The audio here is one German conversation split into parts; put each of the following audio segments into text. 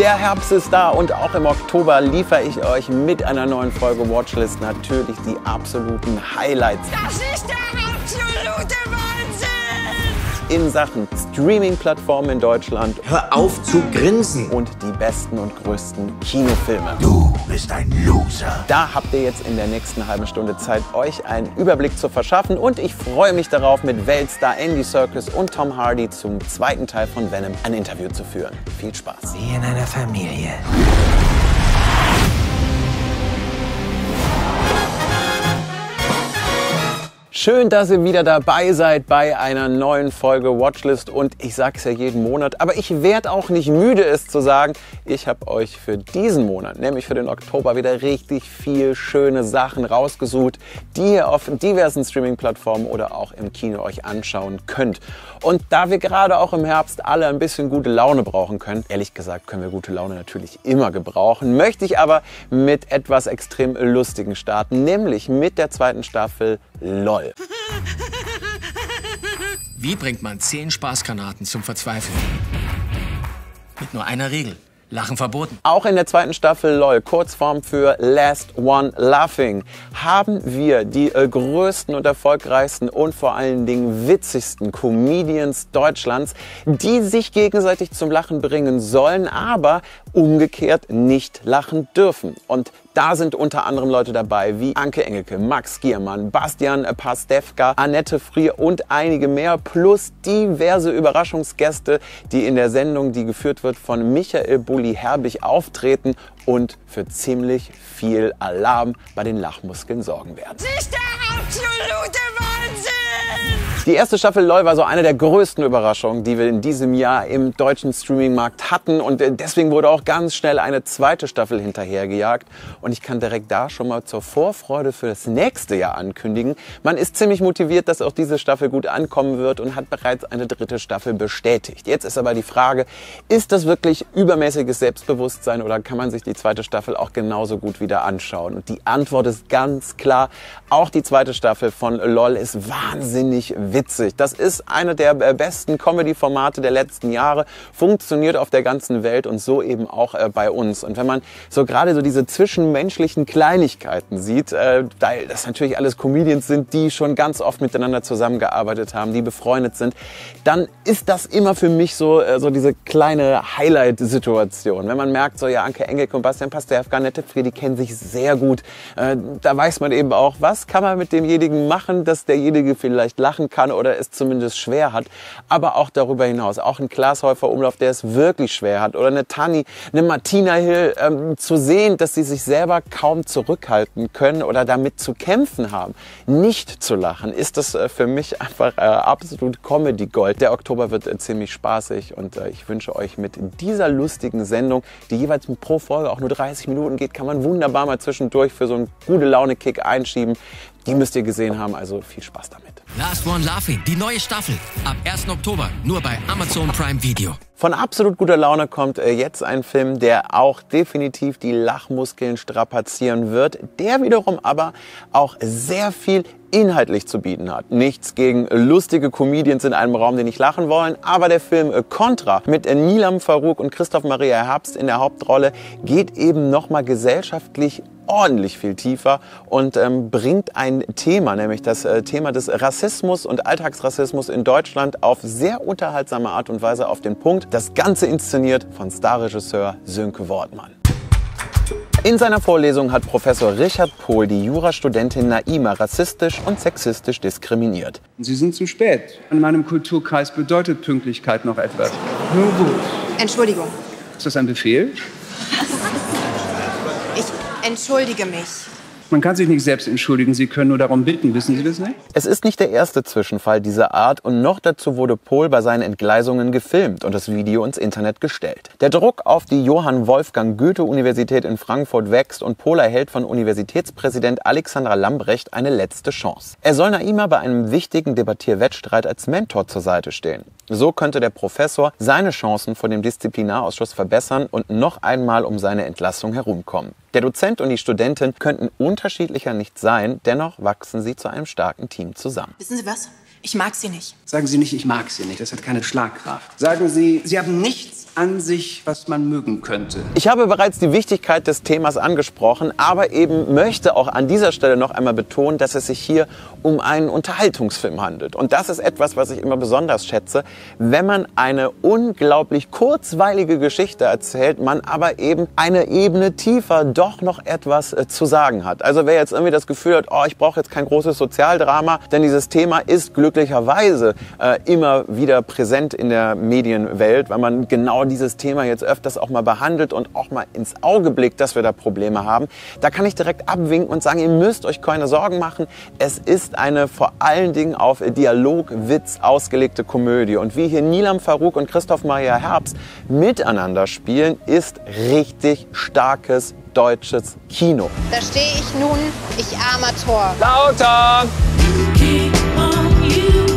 Der Herbst ist da und auch im Oktober liefere ich euch mit einer neuen Folge Watchlist natürlich die absoluten Highlights. Das ist der absolute Wahnsinn! In Sachen Streaming-Plattformen in Deutschland Hör auf zu grinsen. und die besten und größten Kinofilme. Du bist ein Loser. Da habt ihr jetzt in der nächsten halben Stunde Zeit, euch einen Überblick zu verschaffen. Und ich freue mich darauf, mit Weltstar Andy Serkis und Tom Hardy zum zweiten Teil von Venom ein Interview zu führen. Viel Spaß. Wie in einer Familie. Schön, dass ihr wieder dabei seid bei einer neuen Folge Watchlist und ich sage es ja jeden Monat, aber ich werde auch nicht müde es zu sagen, ich habe euch für diesen Monat, nämlich für den Oktober, wieder richtig viel schöne Sachen rausgesucht, die ihr auf diversen Streaming-Plattformen oder auch im Kino euch anschauen könnt. Und da wir gerade auch im Herbst alle ein bisschen gute Laune brauchen können, ehrlich gesagt können wir gute Laune natürlich immer gebrauchen, möchte ich aber mit etwas extrem Lustigen starten, nämlich mit der zweiten Staffel LOL. Wie bringt man zehn Spaßgranaten zum Verzweifeln? Mit nur einer Regel. Lachen verboten. Auch in der zweiten Staffel LOL, Kurzform für Last One Laughing, haben wir die äh, größten und erfolgreichsten und vor allen Dingen witzigsten Comedians Deutschlands, die sich gegenseitig zum Lachen bringen sollen, aber umgekehrt nicht lachen dürfen. Und da sind unter anderem Leute dabei wie Anke Engelke, Max Giermann, Bastian Pastewka, Annette Frier und einige mehr, plus diverse Überraschungsgäste, die in der Sendung, die geführt wird von Michael Bulli Herbig, auftreten und für ziemlich viel Alarm bei den Lachmuskeln sorgen werden. Ist der absolute Wahnsinn! Die erste Staffel LOL war so eine der größten Überraschungen, die wir in diesem Jahr im deutschen Streamingmarkt hatten. Und äh, deswegen wurde auch ganz schnell eine zweite Staffel hinterhergejagt. Und ich kann direkt da schon mal zur Vorfreude für das nächste Jahr ankündigen. Man ist ziemlich motiviert, dass auch diese Staffel gut ankommen wird und hat bereits eine dritte Staffel bestätigt. Jetzt ist aber die Frage, ist das wirklich übermäßiges Selbstbewusstsein oder kann man sich die zweite Staffel auch genauso gut wieder anschauen? Und die Antwort ist ganz klar, auch die zweite Staffel von LOL ist wahnsinnig witzig. Das ist eine der äh, besten Comedy-Formate der letzten Jahre, funktioniert auf der ganzen Welt und so eben auch äh, bei uns. Und wenn man so gerade so diese zwischenmenschlichen Kleinigkeiten sieht, äh, da das natürlich alles Comedians sind, die schon ganz oft miteinander zusammengearbeitet haben, die befreundet sind, dann ist das immer für mich so, äh, so diese kleine Highlight-Situation. Wenn man merkt, so ja, Anke Engelke und Bastian Pastewka, Frier, die kennen sich sehr gut. Äh, da weiß man eben auch, was kann man mit demjenigen machen, dass derjenige vielleicht lachen kann oder es zumindest schwer hat. Aber auch darüber hinaus, auch ein Klaas Häufer Umlauf, der es wirklich schwer hat. Oder eine Tanni, eine Martina Hill, ähm, zu sehen, dass sie sich selber kaum zurückhalten können oder damit zu kämpfen haben, nicht zu lachen, ist das äh, für mich einfach äh, absolut Comedy Gold. Der Oktober wird äh, ziemlich spaßig und äh, ich wünsche euch mit dieser lustigen Sendung, die jeweils pro Folge auch nur 30 Minuten geht, kann man wunderbar mal zwischendurch für so einen gute Laune Kick einschieben. Die müsst ihr gesehen haben, also viel Spaß damit. Last One Laughing, die neue Staffel. Ab 1. Oktober nur bei Amazon Prime Video. Von absolut guter Laune kommt äh, jetzt ein Film, der auch definitiv die Lachmuskeln strapazieren wird, der wiederum aber auch sehr viel inhaltlich zu bieten hat. Nichts gegen lustige Comedians in einem Raum, die nicht lachen wollen, aber der Film äh, Contra mit äh, Nilam Farouk und Christoph Maria Herbst in der Hauptrolle geht eben nochmal gesellschaftlich ordentlich viel tiefer und ähm, bringt ein Thema, nämlich das äh, Thema des Rassismus und Alltagsrassismus in Deutschland auf sehr unterhaltsame Art und Weise auf den Punkt. Das Ganze inszeniert von Starregisseur Sönke Wortmann. In seiner Vorlesung hat Professor Richard Pohl die Jurastudentin Naima rassistisch und sexistisch diskriminiert. Sie sind zu spät. In meinem Kulturkreis bedeutet Pünktlichkeit noch etwas. Nun gut. Entschuldigung. Ist das ein Befehl? Ich entschuldige mich. Man kann sich nicht selbst entschuldigen, Sie können nur darum bitten. Wissen Sie das nicht? Es ist nicht der erste Zwischenfall dieser Art und noch dazu wurde Pohl bei seinen Entgleisungen gefilmt und das Video ins Internet gestellt. Der Druck auf die Johann Wolfgang Goethe Universität in Frankfurt wächst und Pohl erhält von Universitätspräsident Alexander Lambrecht eine letzte Chance. Er soll Naima bei einem wichtigen Debattierwettstreit als Mentor zur Seite stehen. So könnte der Professor seine Chancen vor dem Disziplinarausschuss verbessern und noch einmal um seine Entlassung herumkommen. Der Dozent und die Studentin könnten unterschiedlicher nicht sein, dennoch wachsen sie zu einem starken Team zusammen. Wissen Sie was? Ich mag sie nicht. Sagen Sie nicht, ich mag Sie nicht. Das hat keine Schlagkraft. Sagen Sie, Sie haben nichts an sich, was man mögen könnte. Ich habe bereits die Wichtigkeit des Themas angesprochen, aber eben möchte auch an dieser Stelle noch einmal betonen, dass es sich hier um einen Unterhaltungsfilm handelt. Und das ist etwas, was ich immer besonders schätze, wenn man eine unglaublich kurzweilige Geschichte erzählt, man aber eben eine Ebene tiefer doch noch etwas äh, zu sagen hat. Also wer jetzt irgendwie das Gefühl hat, oh, ich brauche jetzt kein großes Sozialdrama, denn dieses Thema ist glücklicherweise äh, immer wieder präsent in der Medienwelt, weil man genau dieses Thema jetzt öfters auch mal behandelt und auch mal ins Auge blickt, dass wir da Probleme haben. Da kann ich direkt abwinken und sagen, ihr müsst euch keine Sorgen machen. Es ist eine vor allen Dingen auf Dialogwitz ausgelegte Komödie. Und wie hier Nilam Farouk und Christoph Maria Herbst miteinander spielen, ist richtig starkes deutsches Kino. Da stehe ich nun, ich armer Tor. Lauter!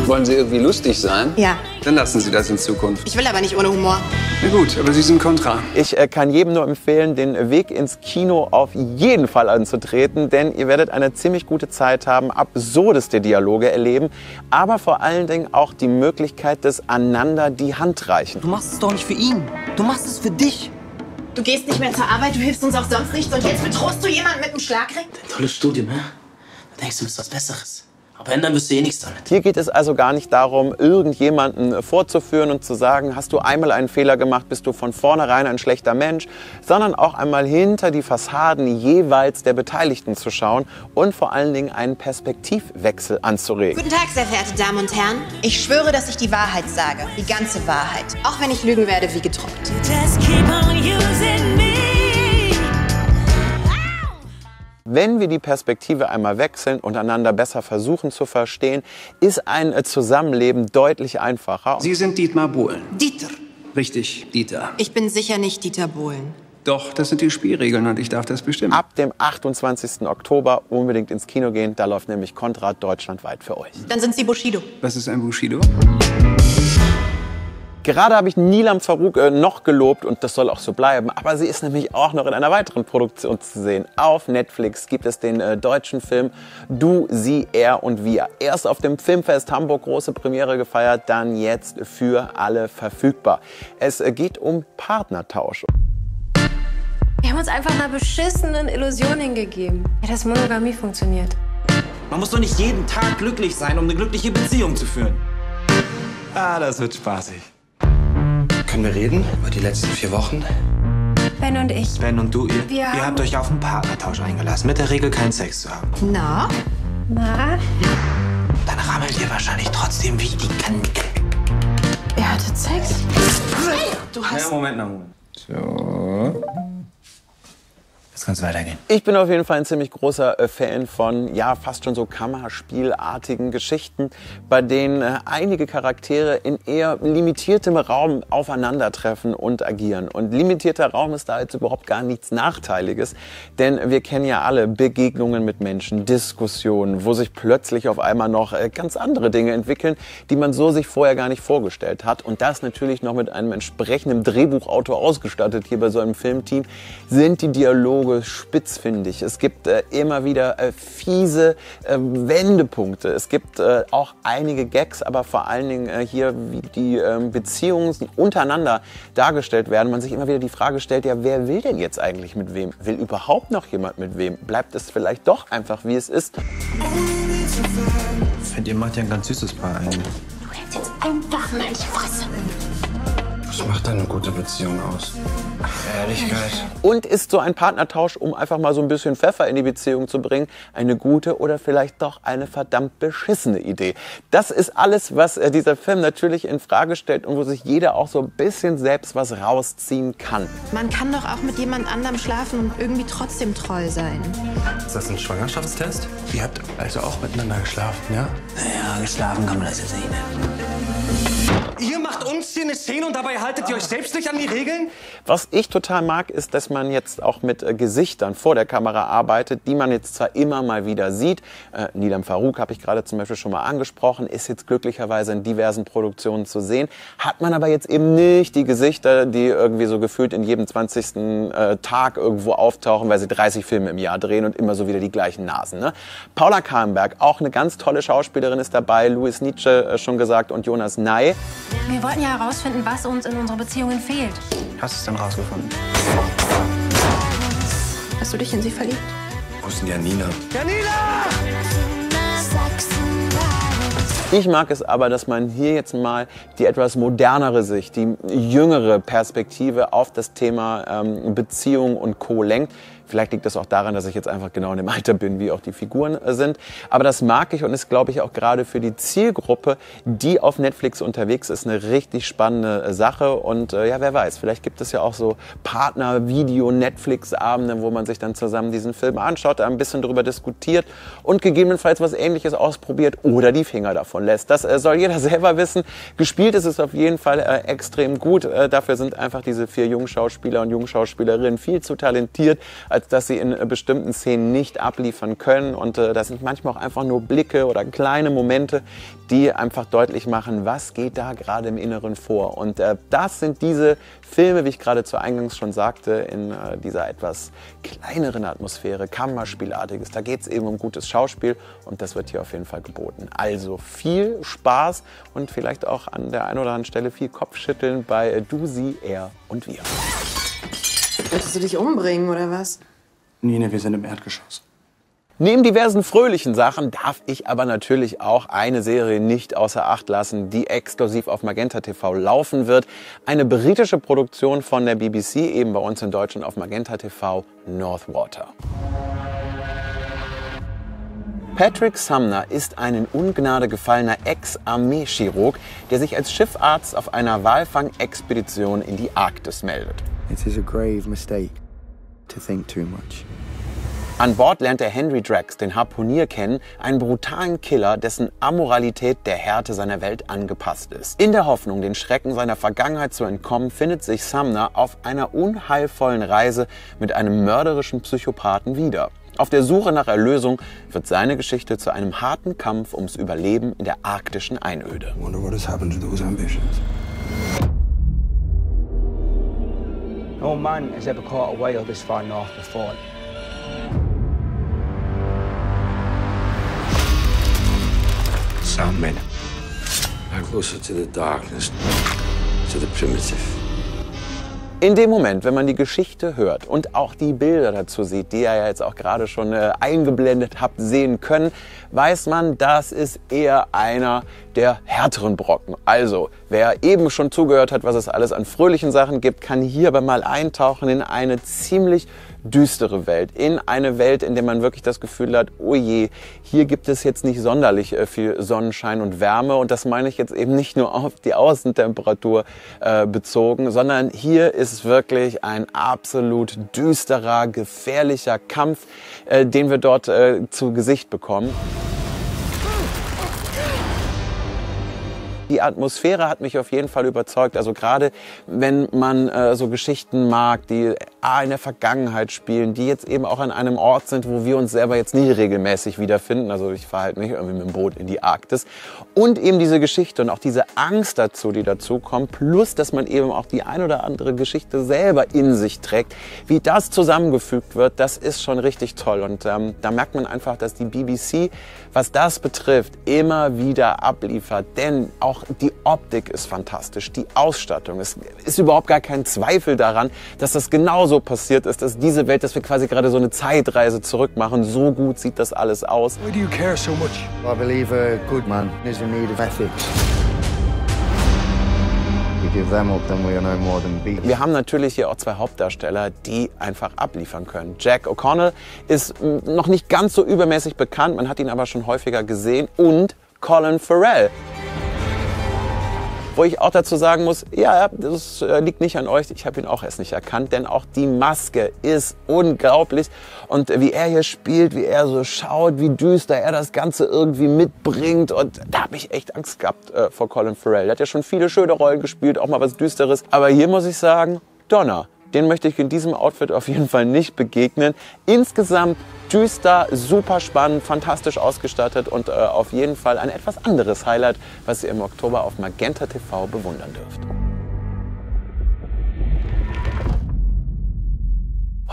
Wollen Sie irgendwie lustig sein? Ja, Dann lassen Sie das in Zukunft. ich will aber nicht ohne Humor. Na gut, aber Sie sind kontra. Ich äh, kann jedem nur empfehlen, den Weg ins Kino auf jeden Fall anzutreten, denn ihr werdet eine ziemlich gute Zeit haben, absurdeste Dialoge erleben, aber vor allen Dingen auch die Möglichkeit des Einander die Hand reichen. Du machst es doch nicht für ihn. Du machst es für dich. Du gehst nicht mehr zur Arbeit, du hilfst uns auch sonst nichts und jetzt betrost du jemanden mit einem Schlagring? Tolles Studium, ne? Da denkst du, du bist was Besseres. Aber ändern wirst du eh nichts damit. Hier geht es also gar nicht darum, irgendjemanden vorzuführen und zu sagen, hast du einmal einen Fehler gemacht, bist du von vornherein ein schlechter Mensch, sondern auch einmal hinter die Fassaden jeweils der Beteiligten zu schauen und vor allen Dingen einen Perspektivwechsel anzuregen. Guten Tag, sehr verehrte Damen und Herren. Ich schwöre, dass ich die Wahrheit sage. Die ganze Wahrheit. Auch wenn ich lügen werde wie geträumt. Just keep on using Wenn wir die Perspektive einmal wechseln und einander besser versuchen zu verstehen, ist ein äh, Zusammenleben deutlich einfacher. Sie sind Dietmar Bohlen. Dieter. Richtig, Dieter. Ich bin sicher nicht Dieter Bohlen. Doch, das sind die Spielregeln und ich darf das bestimmen. Ab dem 28. Oktober unbedingt ins Kino gehen, da läuft nämlich Konrad deutschlandweit für euch. Dann sind Sie Bushido. Was ist ein Bushido? Gerade habe ich Nilam Farouk äh, noch gelobt und das soll auch so bleiben, aber sie ist nämlich auch noch in einer weiteren Produktion zu sehen. Auf Netflix gibt es den äh, deutschen Film Du, Sie, Er und Wir. Erst auf dem Filmfest Hamburg große Premiere gefeiert, dann jetzt für alle verfügbar. Es äh, geht um Partnertausch. Wir haben uns einfach einer beschissenen Illusion hingegeben. Ja, dass Monogamie funktioniert. Man muss doch nicht jeden Tag glücklich sein, um eine glückliche Beziehung zu führen. Ah, das wird spaßig. Können wir reden über die letzten vier Wochen? Ben und ich. Ben und du, ihr, Wir ihr habt euch auf einen Partnertausch eingelassen, mit der Regel keinen Sex zu haben. Na? Na, Dann rammelt ihr wahrscheinlich trotzdem wie die Kanickel. ihr hattet Sex? Du hast. Moment noch. So. Jetzt kann es weitergehen. Ich bin auf jeden Fall ein ziemlich großer äh, Fan von, ja, fast schon so Kammerspielartigen Geschichten, bei denen äh, einige Charaktere in eher limitiertem Raum aufeinandertreffen und agieren. Und limitierter Raum ist da jetzt überhaupt gar nichts Nachteiliges, denn wir kennen ja alle Begegnungen mit Menschen, Diskussionen, wo sich plötzlich auf einmal noch äh, ganz andere Dinge entwickeln, die man so sich vorher gar nicht vorgestellt hat. Und das natürlich noch mit einem entsprechenden Drehbuchautor ausgestattet hier bei so einem Filmteam, sind die Dialoge spitzfindig. Es gibt äh, immer wieder äh, fiese äh, Wendepunkte. Es gibt äh, auch einige Gags, aber vor allen Dingen äh, hier, wie die ähm, Beziehungen untereinander dargestellt werden. Man sich immer wieder die Frage stellt, ja, wer will denn jetzt eigentlich mit wem? Will überhaupt noch jemand mit wem? Bleibt es vielleicht doch einfach, wie es ist? Ich finde, ihr macht ja ein ganz süßes Paar ein. Jetzt einfach mal die Fresse. Was macht eine gute Beziehung aus? Ehrlichkeit. Und ist so ein Partnertausch, um einfach mal so ein bisschen Pfeffer in die Beziehung zu bringen, eine gute oder vielleicht doch eine verdammt beschissene Idee? Das ist alles, was äh, dieser Film natürlich in Frage stellt und wo sich jeder auch so ein bisschen selbst was rausziehen kann. Man kann doch auch mit jemand anderem schlafen und irgendwie trotzdem treu sein. Ist das ein Schwangerschaftstest? Ihr habt also auch miteinander geschlafen, ja? Naja, geschlafen kann man das jetzt nicht nennen. Ihr macht uns hier eine Szene und dabei haltet ihr euch selbst nicht an die Regeln? Was ich total mag, ist, dass man jetzt auch mit äh, Gesichtern vor der Kamera arbeitet, die man jetzt zwar immer mal wieder sieht. Äh, Nidam Farouk habe ich gerade zum Beispiel schon mal angesprochen, ist jetzt glücklicherweise in diversen Produktionen zu sehen. Hat man aber jetzt eben nicht die Gesichter, die irgendwie so gefühlt in jedem 20. Äh, Tag irgendwo auftauchen, weil sie 30 Filme im Jahr drehen und immer so wieder die gleichen Nasen. Ne? Paula Kahlenberg, auch eine ganz tolle Schauspielerin, ist dabei. Louis Nietzsche äh, schon gesagt und Jonas Ney. Wir wollten ja herausfinden, was uns in unseren Beziehungen fehlt. Hast du es dann rausgefunden? Hast du dich in sie verliebt? Wo ist denn Janina? Ich mag es aber, dass man hier jetzt mal die etwas modernere Sicht, die jüngere Perspektive auf das Thema ähm, Beziehung und Co. lenkt. Vielleicht liegt das auch daran, dass ich jetzt einfach genau in dem Alter bin, wie auch die Figuren äh, sind. Aber das mag ich und ist, glaube ich, auch gerade für die Zielgruppe, die auf Netflix unterwegs ist, eine richtig spannende äh, Sache. Und äh, ja, wer weiß, vielleicht gibt es ja auch so Partner-Video-Netflix-Abende, wo man sich dann zusammen diesen Film anschaut, ein bisschen darüber diskutiert und gegebenenfalls was Ähnliches ausprobiert oder die Finger davon lässt. Das äh, soll jeder selber wissen. Gespielt ist es auf jeden Fall äh, extrem gut. Äh, dafür sind einfach diese vier Jungschauspieler und Jungschauspielerinnen viel zu talentiert, als dass sie in äh, bestimmten Szenen nicht abliefern können. Und äh, das sind manchmal auch einfach nur Blicke oder kleine Momente, die einfach deutlich machen, was geht da gerade im Inneren vor. Und äh, das sind diese Filme, wie ich gerade zu Eingangs schon sagte, in äh, dieser etwas kleineren Atmosphäre, Kammerspielartiges. Da geht es eben um gutes Schauspiel und das wird hier auf jeden Fall geboten. Also viel Spaß und vielleicht auch an der einen oder anderen Stelle viel Kopfschütteln bei äh, Du, Sie, Er und Wir. Möchtest du dich umbringen oder was? Nina, wir sind im Erdgeschoss. Neben diversen fröhlichen Sachen darf ich aber natürlich auch eine Serie nicht außer Acht lassen, die exklusiv auf Magenta TV laufen wird. Eine britische Produktion von der BBC, eben bei uns in Deutschland auf Magenta TV, Northwater. Patrick Sumner ist ein in Ungnade gefallener Ex-Armeechirurg, der sich als Schiffarzt auf einer Walfang-Expedition in die Arktis meldet. It is a grave mistake to think too much. An Bord lernt er Henry Drax, den Harpunier, kennen, einen brutalen Killer, dessen Amoralität der Härte seiner Welt angepasst ist. In der Hoffnung, den Schrecken seiner Vergangenheit zu entkommen, findet sich Sumner auf einer unheilvollen Reise mit einem mörderischen Psychopathen wieder. Auf der Suche nach Erlösung wird seine Geschichte zu einem harten Kampf ums Überleben in der arktischen Einöde. No man has ever caught a whale this far north before. Some men are closer to the darkness, to the primitive. In dem Moment, wenn man die Geschichte hört und auch die Bilder dazu sieht, die ihr ja jetzt auch gerade schon äh, eingeblendet habt sehen können, weiß man, das ist eher einer der härteren Brocken. Also, wer eben schon zugehört hat, was es alles an fröhlichen Sachen gibt, kann hier aber mal eintauchen in eine ziemlich düstere Welt. In eine Welt, in der man wirklich das Gefühl hat, oh je, hier gibt es jetzt nicht sonderlich äh, viel Sonnenschein und Wärme. Und das meine ich jetzt eben nicht nur auf die Außentemperatur äh, bezogen, sondern hier ist wirklich ein absolut düsterer, gefährlicher Kampf, äh, den wir dort äh, zu Gesicht bekommen. Die Atmosphäre hat mich auf jeden Fall überzeugt. Also gerade wenn man äh, so Geschichten mag, die A, in der Vergangenheit spielen, die jetzt eben auch an einem Ort sind, wo wir uns selber jetzt nie regelmäßig wiederfinden. Also ich fahre halt nicht irgendwie mit dem Boot in die Arktis. Und eben diese Geschichte und auch diese Angst dazu, die dazu kommt, plus dass man eben auch die ein oder andere Geschichte selber in sich trägt. Wie das zusammengefügt wird, das ist schon richtig toll. Und ähm, da merkt man einfach, dass die BBC, was das betrifft, immer wieder abliefert. Denn auch die Optik ist fantastisch, die Ausstattung. Es ist überhaupt gar kein Zweifel daran, dass das genauso passiert ist, dass diese Welt, dass wir quasi gerade so eine Zeitreise zurückmachen. So gut sieht das alles aus. Why do you care so much? I believe a good man is in need of ethics. We give them up, then we are no more than beasts. Wir haben natürlich hier auch zwei Hauptdarsteller, die einfach abliefern können. Jack O'Connell ist noch nicht ganz so übermäßig bekannt, man hat ihn aber schon häufiger gesehen. Und Colin Farrell. Wo ich auch dazu sagen muss, ja, das äh, liegt nicht an euch, ich habe ihn auch erst nicht erkannt, denn auch die Maske ist unglaublich und wie er hier spielt, wie er so schaut, wie düster er das Ganze irgendwie mitbringt und da habe ich echt Angst gehabt äh, vor Colin Farrell. Er hat ja schon viele schöne Rollen gespielt, auch mal was Düsteres, aber hier muss ich sagen, Donner. Den möchte ich in diesem Outfit auf jeden Fall nicht begegnen. Insgesamt düster, super spannend, fantastisch ausgestattet und äh, auf jeden Fall ein etwas anderes Highlight, was ihr im Oktober auf Magenta TV bewundern dürft.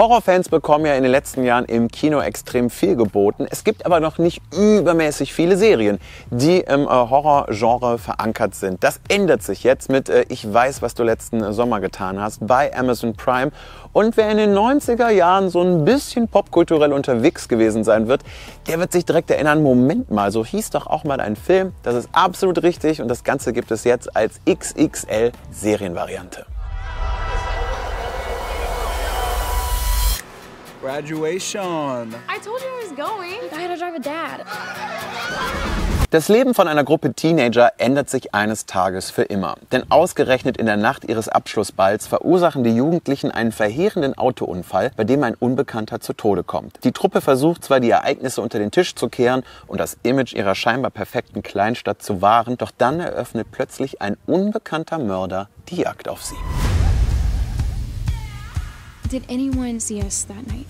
Horrorfans bekommen ja in den letzten Jahren im Kino extrem viel geboten. Es gibt aber noch nicht übermäßig viele Serien, die im äh, Horrorgenre verankert sind. Das ändert sich jetzt mit äh, Ich weiß, was du letzten Sommer getan hast bei Amazon Prime. Und wer in den 90er Jahren so ein bisschen popkulturell unterwegs gewesen sein wird, der wird sich direkt erinnern, Moment mal, so hieß doch auch mal ein Film. Das ist absolut richtig und das Ganze gibt es jetzt als XXL Serienvariante. Graduation. I told you I was going. I had to drive a dad. Das Leben von einer Gruppe Teenager ändert sich eines Tages für immer. Denn ausgerechnet in der Nacht ihres Abschlussballs verursachen die Jugendlichen einen verheerenden Autounfall, bei dem ein Unbekannter zu Tode kommt. Die Truppe versucht zwar die Ereignisse unter den Tisch zu kehren und das Image ihrer scheinbar perfekten Kleinstadt zu wahren, doch dann eröffnet plötzlich ein unbekannter Mörder die Jagd auf sie. Did anyone see us that night?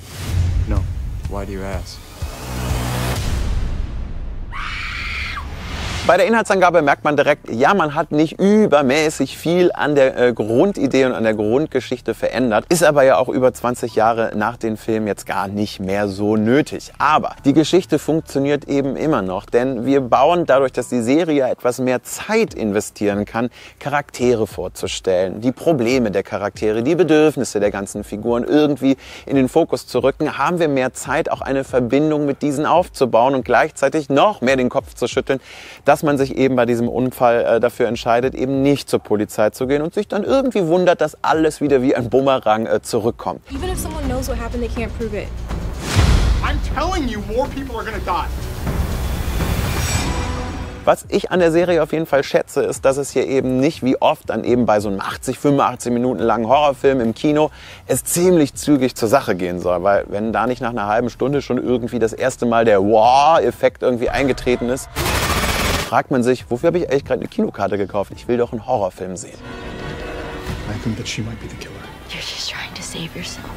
No. Why do you ask? Bei der Inhaltsangabe merkt man direkt, ja, man hat nicht übermäßig viel an der äh, Grundidee und an der Grundgeschichte verändert, ist aber ja auch über 20 Jahre nach dem Film jetzt gar nicht mehr so nötig. Aber die Geschichte funktioniert eben immer noch, denn wir bauen dadurch, dass die Serie etwas mehr Zeit investieren kann, Charaktere vorzustellen, die Probleme der Charaktere, die Bedürfnisse der ganzen Figuren irgendwie in den Fokus zu rücken, haben wir mehr Zeit, auch eine Verbindung mit diesen aufzubauen und gleichzeitig noch mehr den Kopf zu schütteln, dass man sich eben bei diesem Unfall äh, dafür entscheidet, eben nicht zur Polizei zu gehen und sich dann irgendwie wundert, dass alles wieder wie ein Bumerang äh, zurückkommt. Even if someone knows what happened, they can't prove it. I'm telling you, more people are gonna die. Was ich an der Serie auf jeden Fall schätze, ist, dass es hier eben nicht wie oft dann eben bei so einem 80, 85 Minuten langen Horrorfilm im Kino es ziemlich zügig zur Sache gehen soll. Weil wenn da nicht nach einer halben Stunde schon irgendwie das erste Mal der Wow-Effekt irgendwie eingetreten ist, fragt man sich, wofür habe ich eigentlich gerade eine Kinokarte gekauft? Ich will doch einen Horrorfilm sehen. I think that she might be the killer. You're just trying to save yourself.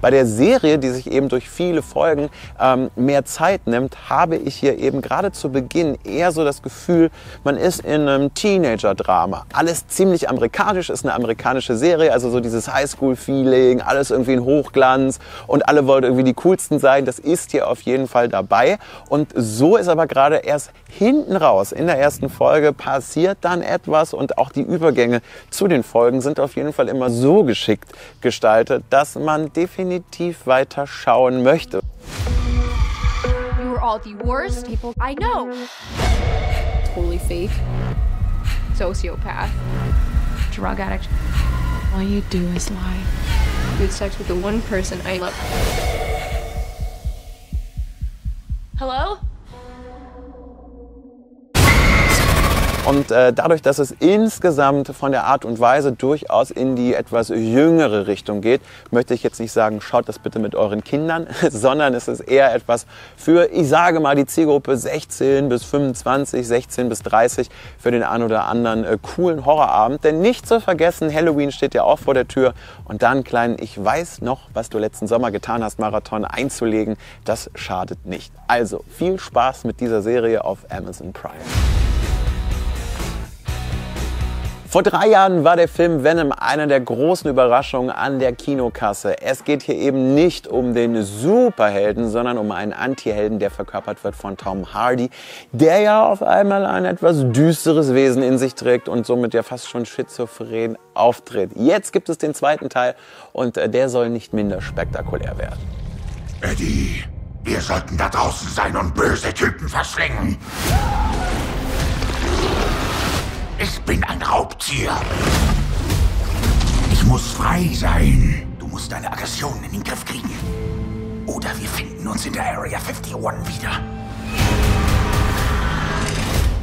Bei der Serie, die sich eben durch viele Folgen ähm, mehr Zeit nimmt, habe ich hier eben gerade zu Beginn eher so das Gefühl, man ist in einem Teenager-Drama. Alles ziemlich amerikanisch, ist eine amerikanische Serie, also so dieses Highschool-Feeling, alles irgendwie in Hochglanz und alle wollen irgendwie die coolsten sein. Das ist hier auf jeden Fall dabei. Und so ist aber gerade erst hinten raus in der ersten Folge passiert dann etwas und auch die Übergänge zu den Folgen sind auf jeden Fall immer so geschickt gestaltet, dass man definitiv weiter schauen möchte. You were all the worst people I know. Totally fake. Sociopath. Drug addict. All you do is lie. You had sex with the one person I love. Hello? Und äh, dadurch, dass es insgesamt von der Art und Weise durchaus in die etwas jüngere Richtung geht, möchte ich jetzt nicht sagen, schaut das bitte mit euren Kindern, sondern es ist eher etwas für, ich sage mal, die Zielgruppe 16 bis 25, 16 bis 30 für den einen oder anderen äh, coolen Horrorabend. Denn nicht zu vergessen, Halloween steht ja auch vor der Tür und dann einen kleinen Ich weiß noch, was du letzten Sommer getan hast, Marathon einzulegen, das schadet nicht. Also viel Spaß mit dieser Serie auf Amazon Prime. Vor drei Jahren war der Film Venom eine der großen Überraschungen an der Kinokasse. Es geht hier eben nicht um den Superhelden, sondern um einen Antihelden, der verkörpert wird von Tom Hardy, der ja auf einmal ein etwas düsteres Wesen in sich trägt und somit ja fast schon schizophren auftritt. Jetzt gibt es den zweiten Teil und äh, der soll nicht minder spektakulär werden. Eddie, wir sollten da draußen sein und böse Typen verschlingen. Ich bin ein Raubtier. Ich muss frei sein. Du musst deine Aggressionen in den Griff kriegen. Oder wir finden uns in der Area 51 wieder.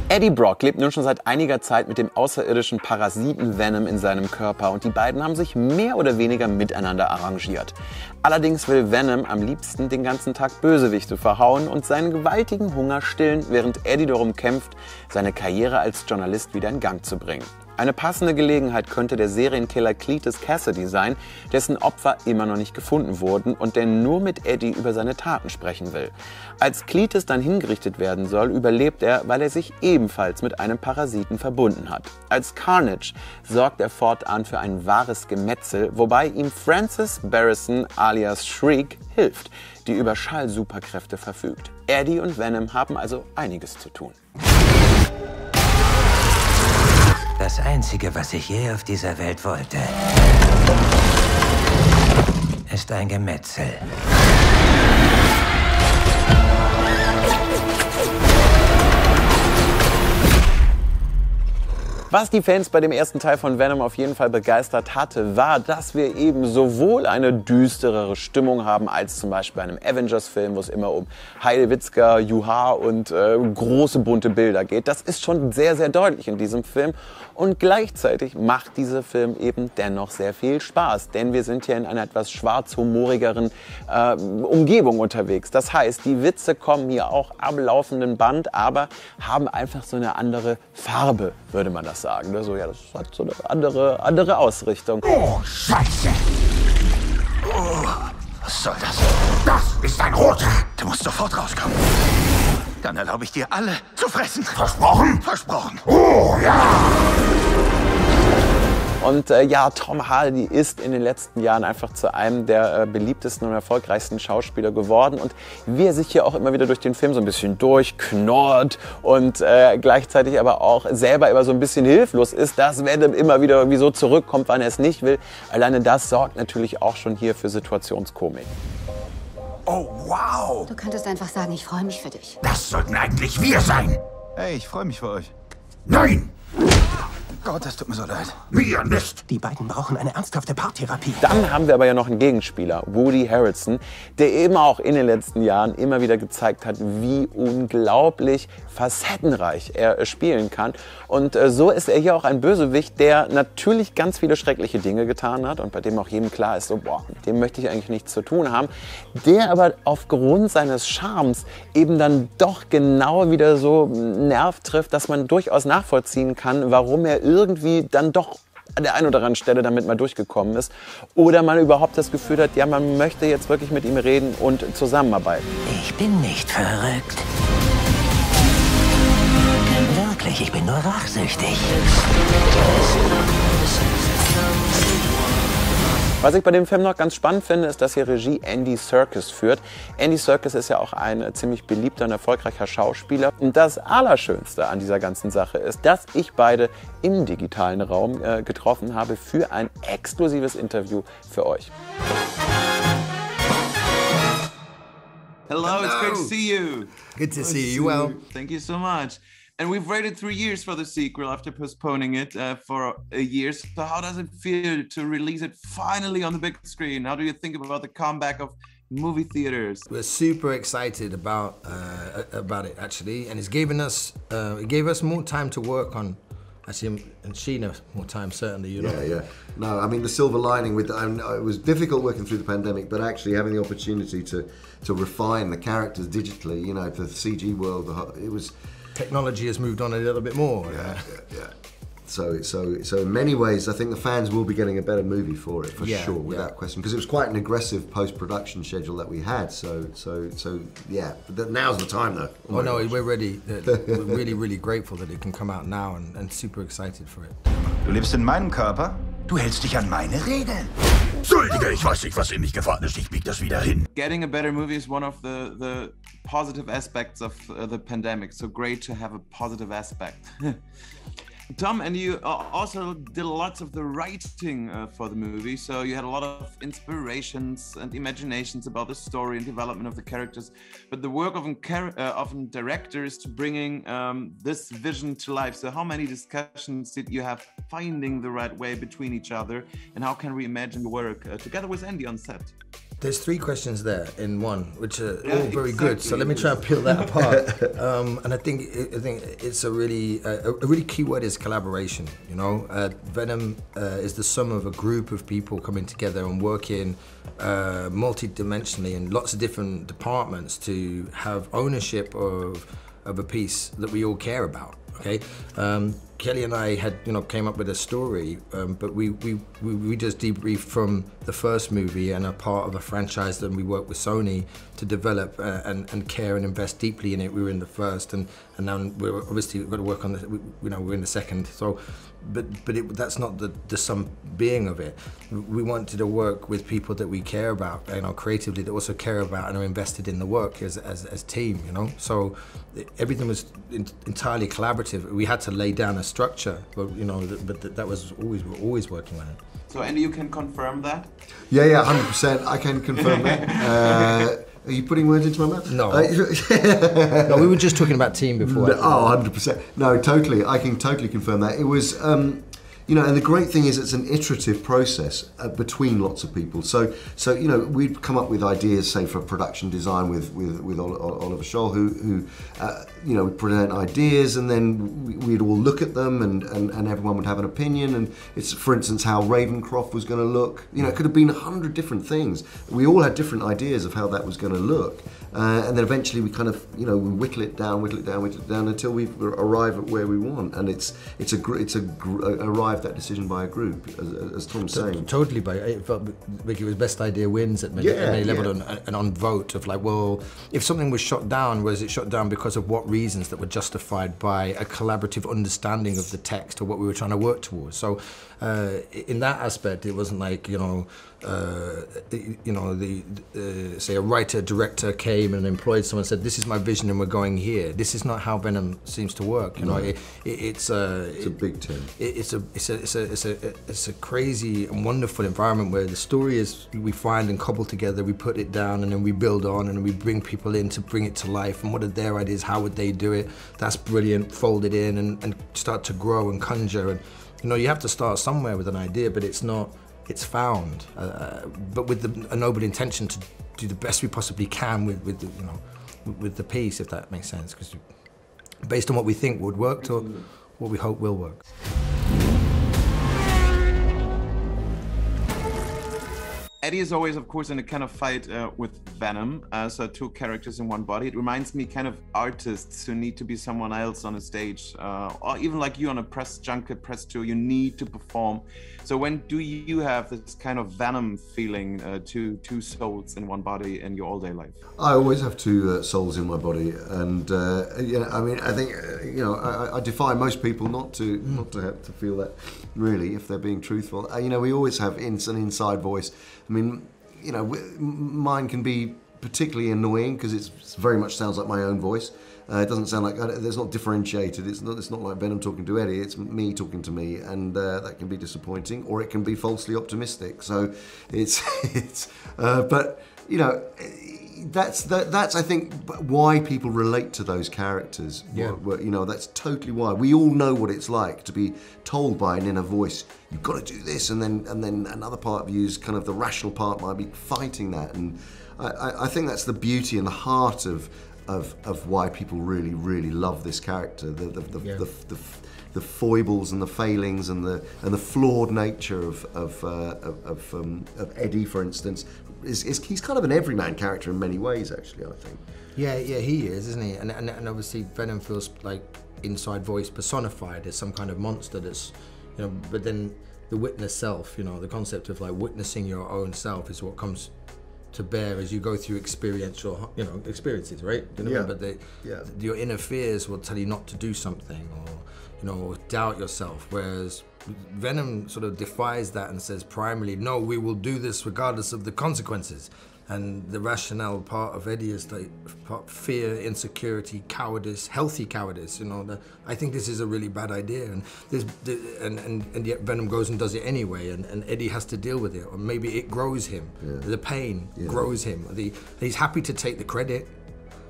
Eddie Brock lebt nun schon seit einiger Zeit mit dem außerirdischen Parasiten Venom in seinem Körper und die beiden haben sich mehr oder weniger miteinander arrangiert. Allerdings will Venom am liebsten den ganzen Tag Bösewichte verhauen und seinen gewaltigen Hunger stillen, während Eddie darum kämpft, seine Karriere als Journalist wieder in Gang zu bringen. Eine passende Gelegenheit könnte der Serienkiller Cletus Cassidy sein, dessen Opfer immer noch nicht gefunden wurden und der nur mit Eddie über seine Taten sprechen will. Als Cletus dann hingerichtet werden soll, überlebt er, weil er sich ebenfalls mit einem Parasiten verbunden hat. Als Carnage sorgt er fortan für ein wahres Gemetzel, wobei ihm Francis Barrison alias Shriek hilft, die über Schallsuperkräfte verfügt. Eddie und Venom haben also einiges zu tun. Das Einzige, was ich je auf dieser Welt wollte, ist ein Gemetzel. Was die Fans bei dem ersten Teil von Venom auf jeden Fall begeistert hatte, war, dass wir eben sowohl eine düsterere Stimmung haben als zum Beispiel bei einem Avengers-Film, wo es immer um Heidewitzka, Juha und äh, große bunte Bilder geht. Das ist schon sehr, sehr deutlich in diesem Film. Und gleichzeitig macht dieser Film eben dennoch sehr viel Spaß, denn wir sind hier in einer etwas schwarzhumorigeren äh, Umgebung unterwegs. Das heißt, die Witze kommen hier auch am laufenden Band, aber haben einfach so eine andere Farbe, würde man das sagen. Ne? So, ja, das hat so eine andere, andere Ausrichtung. Oh, Scheiße! Oh, was soll das? Das ist ein roter! Du musst sofort rauskommen. Dann erlaube ich dir alle zu fressen. Versprochen? Versprochen. Oh, ja! Und äh, ja, Tom Hardy ist in den letzten Jahren einfach zu einem der äh, beliebtesten und erfolgreichsten Schauspieler geworden. Und wie er sich hier auch immer wieder durch den Film so ein bisschen durchknurrt und äh, gleichzeitig aber auch selber immer so ein bisschen hilflos ist, dass Venom immer wieder irgendwie so zurückkommt, wann er es nicht will. Alleine das sorgt natürlich auch schon hier für Situationskomik. Oh, wow! Du könntest einfach sagen, ich freue mich für dich. Das sollten eigentlich wir sein! Hey, ich freue mich für euch. Nein! Gott, das tut mir so leid. Mir nicht! Die beiden brauchen eine ernsthafte Paartherapie. Dann haben wir aber ja noch einen Gegenspieler, Woody Harrelson, der eben auch in den letzten Jahren immer wieder gezeigt hat, wie unglaublich facettenreich er äh, spielen kann. Und äh, so ist er hier auch ein Bösewicht, der natürlich ganz viele schreckliche Dinge getan hat und bei dem auch jedem klar ist, so, boah, mit dem möchte ich eigentlich nichts zu tun haben, der aber aufgrund seines Charmes eben dann doch genau wieder so einen Nerv trifft, dass man durchaus nachvollziehen kann, warum er irgendwie dann doch an der einen oder anderen Stelle damit mal durchgekommen ist. Oder man überhaupt das Gefühl hat, ja, man möchte jetzt wirklich mit ihm reden und zusammenarbeiten. Ich bin nicht verrückt. Wirklich, ich bin nur rachsüchtig. Was ich bei dem Film noch ganz spannend finde, ist, dass hier Regie Andy Serkis führt. Andy Serkis ist ja auch ein äh, ziemlich beliebter und erfolgreicher Schauspieler. Und das Allerschönste an dieser ganzen Sache ist, dass ich beide im digitalen Raum äh, getroffen habe für ein exklusives Interview für euch. Hello, it's great to see you. Good to see you. Well, Thank you so much. And we've waited three years for the sequel after postponing it uh, for a year. So, how does it feel to release it finally on the big screen? How do you think about the comeback of movie theaters? we're super excited about uh, about it actually, and it's given us uh, it gave us more time to work on. Actually, and Sheena more time certainly. You know. Yeah, yeah. No, I mean the silver lining with um, it was difficult working through the pandemic, but actually having the opportunity to to refine the characters digitally, you know, the CG world, it was. Technology has moved on a little bit more. Yeah, yeah, yeah. So, so, so in many ways, I think the fans will be getting a better movie for it for Yeah, sure, without yeah. question, because it was quite an aggressive post-production schedule that we had. So, so, so, yeah. But th- now's the time, though. Oh no, we're ready. We're really, really grateful that it can come out now, and, and super excited for it. Du lebst in meinem Körper. Du hältst dich an meine Regeln. Entschuldige, ich weiß nicht, was in mich gefahren ist. Ich bieg das wieder hin. Getting a better movie is one of the, the positive aspects of uh, the pandemic. So, great to have a positive aspect. Tom, and you uh, also did lots of the writing uh, for the movie, so you had a lot of inspirations and imaginations about the story and development of the characters. But the work of a uh, director is to bringing um, this vision to life. So, how many discussions did you have finding the right way between each other, and how can we imagine the work uh, together with Andy on set? There's three questions there in one, which are Yeah, all very good. So let me try and peel that apart. um, and I think I think it's a really uh, a really key word is collaboration. You know, uh, Venom uh, is the sum of a group of people coming together and working uh, multi-dimensionally in lots of different departments to have ownership of of a piece that we all care about. Okay, um, Kelly and I had you know came up with a story, um, but we, we we just debriefed from the first movie and a part of a franchise that we worked with Sony to develop uh, and and care and invest deeply in it. We were in the first, and and now we're obviously we've got to work on the you know we're in the second. So, but but it, that's not the the sum being of it. We wanted to work with people that we care about, you know, creatively that also care about and are invested in the work as as, as team, you know. So everything was in, entirely collaborative. We had to lay down a structure, but you know, th- but th- that was always we're always working on it. So Andy, you can confirm that? Yeah, yeah, hundred percent. I can confirm that. Uh, are you putting words into my mouth? No. No, we were just talking about team before. No, oh, 100%. No, totally. I can totally confirm that. It was, um, you know, and the great thing is it's an iterative process uh, between lots of people. So, so you know, we'd come up with ideas, say, for production design with with, with Ol- Ol- Oliver Scholl, who, who uh, you know, would present ideas, and then we- we'd all look at them, and, and, and everyone would have an opinion. And it's, for instance, how Ravencroft was going to look. You know, it could have been a hundred different things. We all had different ideas of how that was going to look. Uh, and then eventually we kind of, you know, we whittle it down, whittle it down, whittle it down until we arrive at where we want. And it's it's a gr- it's a gr- arrived that decision by a group, as, as Tom's saying. Totally, but it felt like it was best idea wins at many, Yeah, at many level yeah. and, and on vote of like, well, if something was shot down, was it shot down because of what reasons that were justified by a collaborative understanding of the text or what we were trying to work towards? So, uh, in that aspect, it wasn't like you know, uh, you know, the uh, say a writer director came and employed someone and said, "This is my vision and we're going here." This is not how Venom seems to work. You know, it, it, it's a It's a big team. it- it's a it's a it's a it's a it's a crazy and wonderful environment where the story is we find and cobble together, we put it down, and then we build on, and we bring people in to bring it to life. And what are their ideas? How would they do it? That's brilliant. Fold it in and, and start to grow and conjure. And you know, you have to start somewhere with an idea, but it's not. It's found, uh, but with the, a noble intention to do the best we possibly can with, with the, you know, with- with the piece, if that makes sense. Because based on what we think would work to what we hope will work. Eddie is always, of course, in a kind of fight uh, with Venom, uh, so two characters in one body. It reminds me kind of artists who need to be someone else on a stage, uh, or even like you on a press junket, press tour, you need to perform. So when do you have this kind of Venom feeling, uh, two two souls in one body in your all-day life? I always have two uh, souls in my body, and uh, you I mean, I think uh, you know, I, I defy most people not to not to have to feel that, really, if they're being truthful. Uh, you know, we always have ins an inside voice. I mean, you know, mine can be particularly annoying because it very much sounds like my own voice. Uh, it doesn't sound like it's not differentiated. It's not. It's not like Venom talking to Eddie. It's me talking to me, and uh, that can be disappointing, or it can be falsely optimistic. So, it's it's. Uh, but you know, that's that, that's I think why people relate to those characters. Yeah. You know, that's totally why. We all know what it's like to be told by an inner voice, "You've got to do this," and then and then another part of you is kind of the rational part might be fighting that, and I, I, I think that's the beauty and the heart of of of why people really really love this character. The the the, Yeah. the, the, the foibles and the failings and the and the flawed nature of of uh, of, of, um, of Eddie, for instance, is, is he's kind of an everyman character in many ways. Actually, I think. Yeah, yeah, he is, isn't he? And, and, and obviously Venom feels like inside voice personified as some kind of monster that's, you know, but then the witness self, you know, the concept of like witnessing your own self is what comes to bear as you go through experiential, you know, experiences, right? You know, Yeah. But they, Yeah. your inner fears will tell you not to do something or, you know, doubt yourself, whereas Venom sort of defies that and says primarily, no, we will do this regardless of the consequences. And the rationale part of Eddie is like fear, insecurity, cowardice, healthy cowardice. You know, the, I think this is a really bad idea, and there's the, and, and and yet Venom goes and does it anyway, and, and Eddie has to deal with it, or maybe it grows him. The pain Yeah. grows him. The, he's happy to take the credit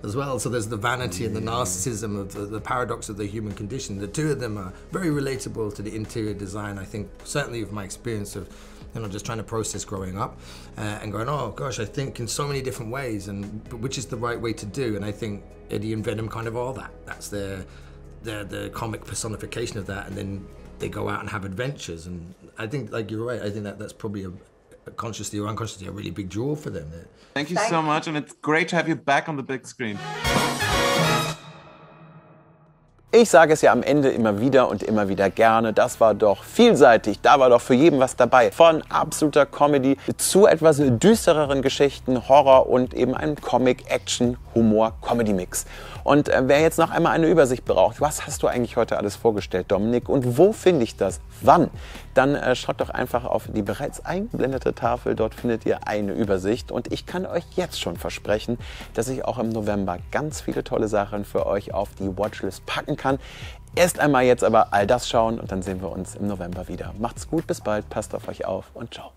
as well. So there's the vanity and the narcissism of the, the paradox of the human condition. The two of them are very relatable to the interior design. I think certainly of my experience of you know, just trying to process growing up uh, and going, oh gosh, I think in so many different ways, and but which is the right way to do. And I think Eddie and Venom kind of are that. That's their, their the comic personification of that, and then they go out and have adventures. And I think, like you're right, I think that that's probably a, a consciously or unconsciously a really big draw for them. Thank you so much, and it's great to have you back on the big screen. Ich sage es ja am Ende immer wieder und immer wieder gerne, das war doch vielseitig, da war doch für jeden was dabei. Von absoluter Comedy zu etwas düstereren Geschichten, Horror und eben einem Comic, Action, Humor, Comedy-Mix. Und äh, wer jetzt noch einmal eine Übersicht braucht, was hast du eigentlich heute alles vorgestellt, Dominik, und wo finde ich das, wann, dann äh, schaut doch einfach auf die bereits eingeblendete Tafel, dort findet ihr eine Übersicht. Und ich kann euch jetzt schon versprechen, dass ich auch im November ganz viele tolle Sachen für euch auf die Watchlist packen kann. Erst einmal jetzt aber all das schauen und dann sehen wir uns im November wieder. Macht's gut, bis bald, passt auf euch auf und ciao.